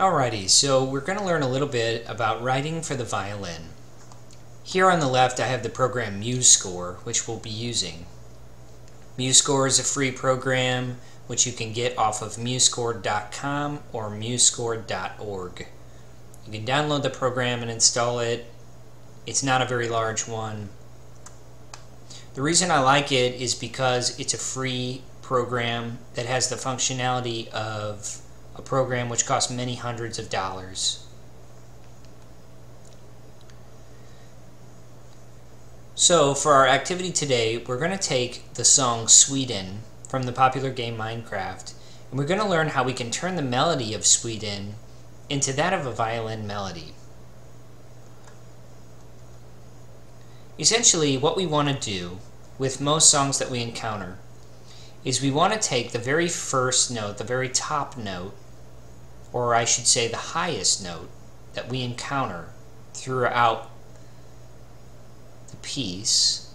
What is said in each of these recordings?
Alrighty, so we're going to learn a little bit about writing for the violin. Here on the left I have the program MuseScore, which we'll be using. MuseScore is a free program which you can get off of musescore.com or musescore.org. You can download the program and install it. It's not a very large one. The reason I like it is because it's a free program that has the functionality of a program which costs many hundreds of dollars. So for our activity today, we're going to take the song Sweden from the popular game Minecraft, and we're going to learn how we can turn the melody of Sweden into that of a violin melody. Essentially, what we want to do with most songs that we encounter is we want to take the very first note, the very top note, or I should say the highest note that we encounter throughout the piece.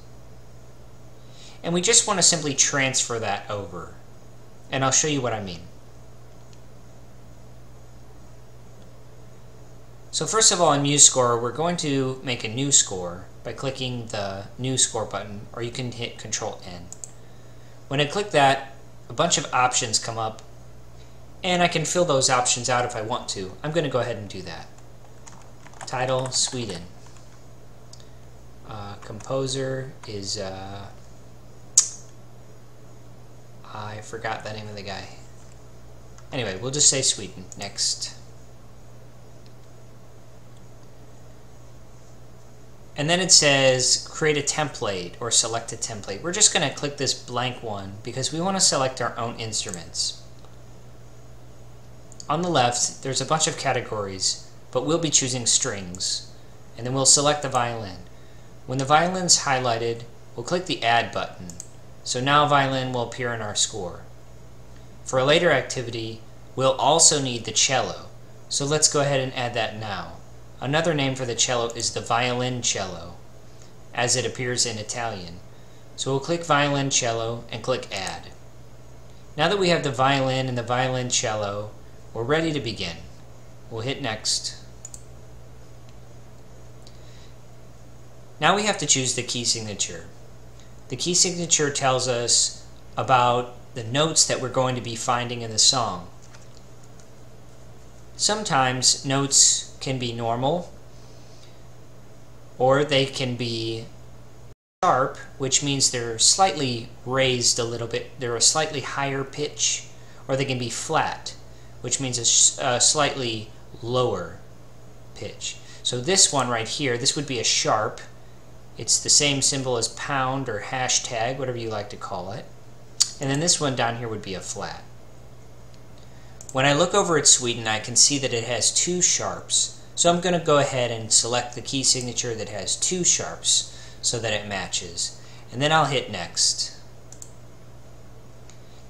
And we just want to simply transfer that over. And I'll show you what I mean. So first of all in MuseScore, we're going to make a new score by clicking the New Score button, or you can hit Control N. When I click that, a bunch of options come up and I can fill those options out if I want to. I'm going to go ahead and do that. Title, Sweden. Uh, composer is, uh, I forgot the name of the guy. Anyway, we'll just say Sweden. Next. And then it says create a template or select a template. We're just going to click this blank one because we want to select our own instruments. On the left, there's a bunch of categories, but we'll be choosing strings. And then we'll select the violin. When the violin's highlighted, we'll click the Add button. So now violin will appear in our score. For a later activity, we'll also need the cello. So let's go ahead and add that now. Another name for the cello is the violoncello, as it appears in Italian. So we'll click violoncello and click Add. Now that we have the violin and the violoncello, we're ready to begin. We'll hit next. Now we have to choose the key signature. The key signature tells us about the notes that we're going to be finding in the song. Sometimes notes can be normal, or they can be sharp, which means they're slightly raised a little bit, they're a slightly higher pitch, or they can be flat which means a, a slightly lower pitch. So this one right here, this would be a sharp. It's the same symbol as pound or hashtag, whatever you like to call it. And then this one down here would be a flat. When I look over at Sweden, I can see that it has two sharps. So I'm going to go ahead and select the key signature that has two sharps so that it matches. And then I'll hit Next.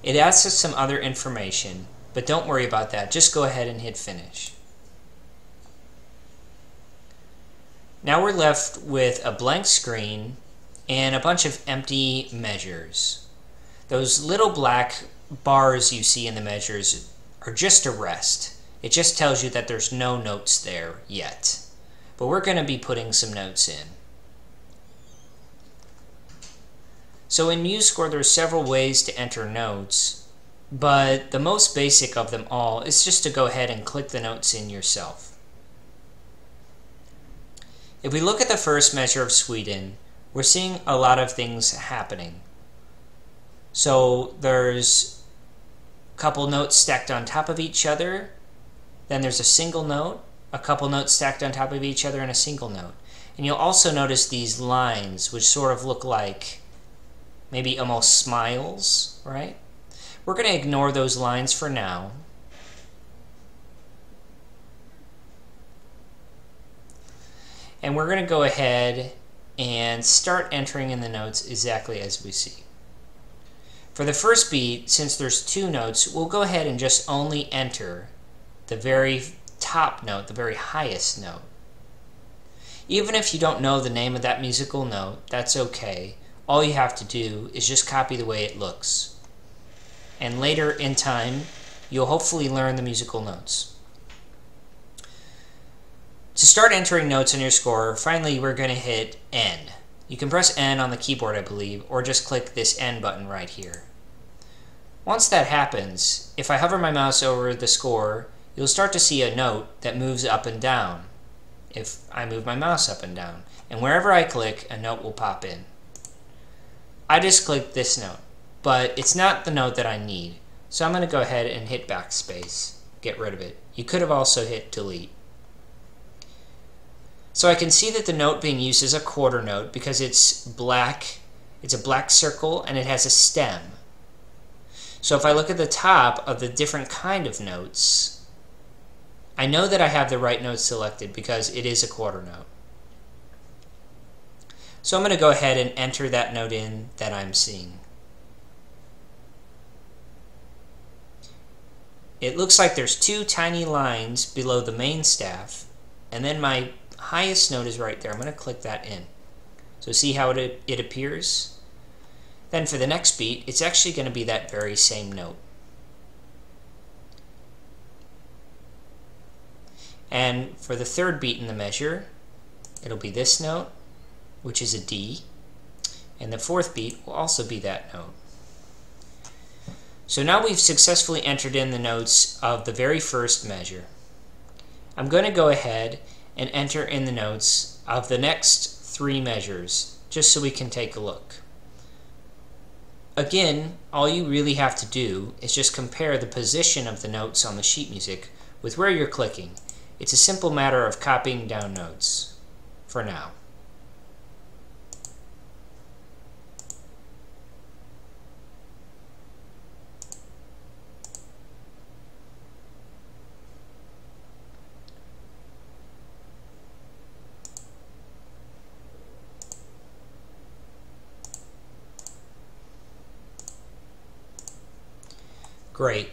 It asks us some other information. But don't worry about that. Just go ahead and hit finish. Now we're left with a blank screen and a bunch of empty measures. Those little black bars you see in the measures are just a rest. It just tells you that there's no notes there yet. But we're going to be putting some notes in. So in MuseScore, there's several ways to enter notes. But the most basic of them all is just to go ahead and click the notes in yourself. If we look at the first measure of Sweden, we're seeing a lot of things happening. So there's a couple notes stacked on top of each other, then there's a single note, a couple notes stacked on top of each other, and a single note. And you'll also notice these lines, which sort of look like maybe almost smiles, right? We're going to ignore those lines for now. And we're going to go ahead and start entering in the notes exactly as we see. For the first beat, since there's two notes, we'll go ahead and just only enter the very top note, the very highest note. Even if you don't know the name of that musical note, that's okay. All you have to do is just copy the way it looks and later in time, you'll hopefully learn the musical notes. To start entering notes in your score, finally we're going to hit N. You can press N on the keyboard, I believe, or just click this N button right here. Once that happens, if I hover my mouse over the score, you'll start to see a note that moves up and down if I move my mouse up and down. And wherever I click, a note will pop in. I just clicked this note, but it's not the note that I need. So I'm going to go ahead and hit backspace, get rid of it. You could have also hit delete. So I can see that the note being used is a quarter note because it's black, it's a black circle, and it has a stem. So if I look at the top of the different kind of notes, I know that I have the right note selected because it is a quarter note. So I'm going to go ahead and enter that note in that I'm seeing. It looks like there's two tiny lines below the main staff, and then my highest note is right there. I'm going to click that in. So see how it, it appears? Then for the next beat, it's actually going to be that very same note. And for the third beat in the measure, it'll be this note, which is a D, and the fourth beat will also be that note. So now we've successfully entered in the notes of the very first measure. I'm going to go ahead and enter in the notes of the next three measures, just so we can take a look. Again, all you really have to do is just compare the position of the notes on the sheet music with where you're clicking. It's a simple matter of copying down notes, for now. Great.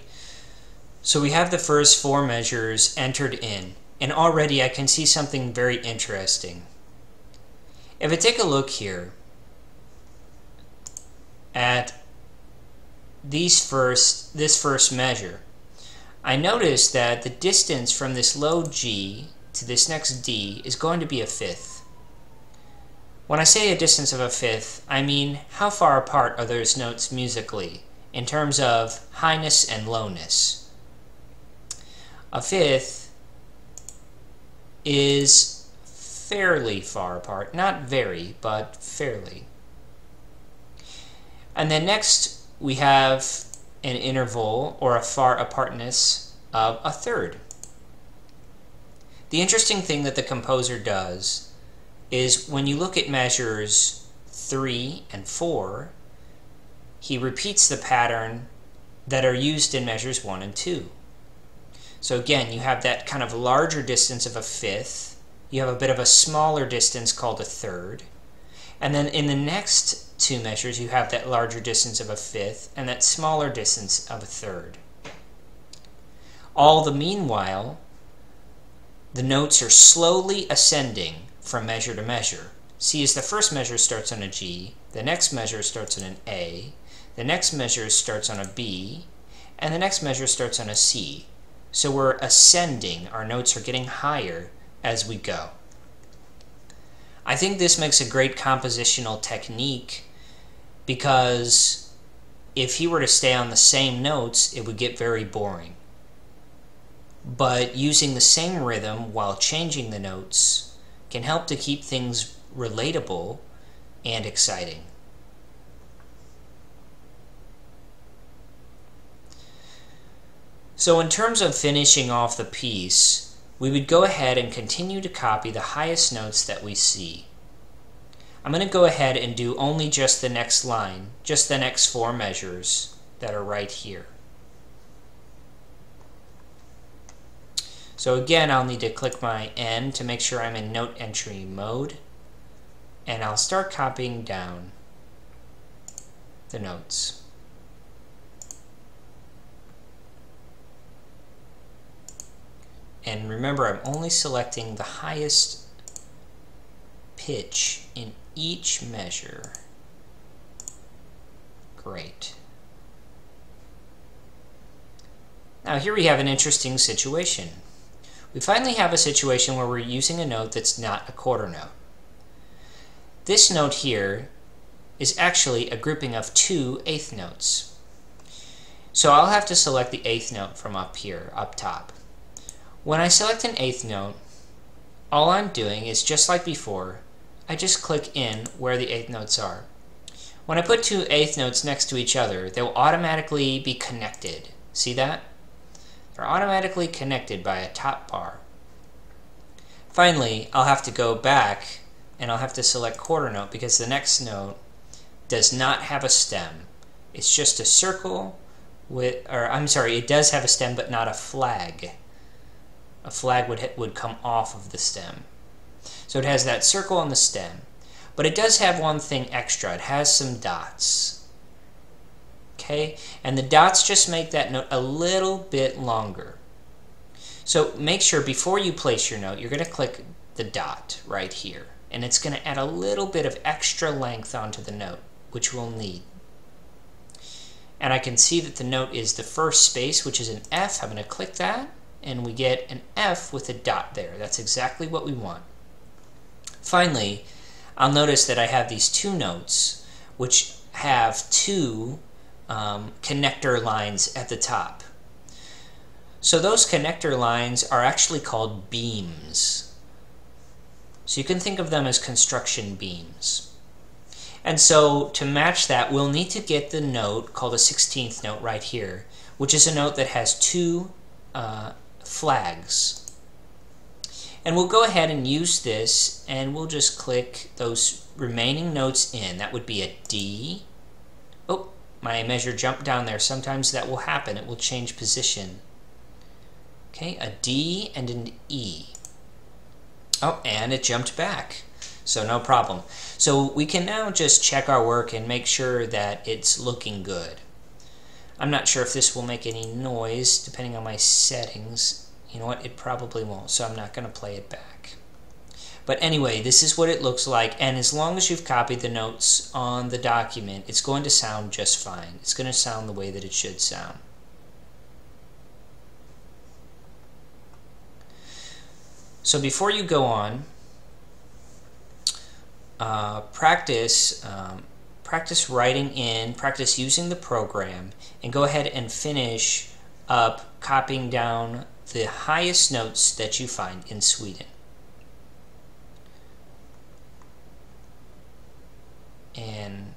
So we have the first four measures entered in, and already I can see something very interesting. If I take a look here at these first, this first measure, I notice that the distance from this low G to this next D is going to be a fifth. When I say a distance of a fifth, I mean how far apart are those notes musically in terms of highness and lowness. A fifth is fairly far apart, not very, but fairly. And then next we have an interval or a far apartness of a third. The interesting thing that the composer does is when you look at measures 3 and 4, he repeats the pattern that are used in measures 1 and 2. So again, you have that kind of larger distance of a fifth, you have a bit of a smaller distance called a third, and then in the next two measures you have that larger distance of a fifth and that smaller distance of a third. All the meanwhile, the notes are slowly ascending from measure to measure. See, as the first measure starts on a G, the next measure starts on an A, the next measure starts on a B, and the next measure starts on a C. So we're ascending, our notes are getting higher as we go. I think this makes a great compositional technique because if he were to stay on the same notes, it would get very boring. But using the same rhythm while changing the notes can help to keep things relatable and exciting. So in terms of finishing off the piece, we would go ahead and continue to copy the highest notes that we see. I'm going to go ahead and do only just the next line, just the next four measures that are right here. So again, I'll need to click my N to make sure I'm in note entry mode, and I'll start copying down the notes. And remember, I'm only selecting the highest pitch in each measure. Great. Now here we have an interesting situation. we finally have a situation where we're using a note that's not a quarter note. This note here is actually a grouping of two eighth notes. So I'll have to select the eighth note from up here, up top. When I select an eighth note, all I'm doing is just like before, I just click in where the eighth notes are. When I put two eighth notes next to each other, they'll automatically be connected. See that? They're automatically connected by a top bar. Finally, I'll have to go back and I'll have to select quarter note because the next note does not have a stem. It's just a circle with, or I'm sorry, it does have a stem but not a flag. A flag would, would come off of the stem. So it has that circle on the stem. But it does have one thing extra. It has some dots. Okay? And the dots just make that note a little bit longer. So make sure before you place your note, you're going to click the dot right here. And it's going to add a little bit of extra length onto the note, which we'll need. And I can see that the note is the first space, which is an F. I'm going to click that, and we get an F with a dot there. That's exactly what we want. Finally, I'll notice that I have these two notes, which have two um, connector lines at the top. So those connector lines are actually called beams. So you can think of them as construction beams. And so to match that, we'll need to get the note called a 16th note right here, which is a note that has two uh, flags. And we'll go ahead and use this, and we'll just click those remaining notes in. That would be a D. Oh, my measure jumped down there. Sometimes that will happen. It will change position. Okay, a D and an E. Oh, and it jumped back. So no problem. So we can now just check our work and make sure that it's looking good. I'm not sure if this will make any noise depending on my settings. You know what? It probably won't, so I'm not going to play it back. But anyway, this is what it looks like, and as long as you've copied the notes on the document, it's going to sound just fine. It's going to sound the way that it should sound. So before you go on, uh, practice um, practice writing in, practice using the program, and go ahead and finish up copying down the highest notes that you find in Sweden. And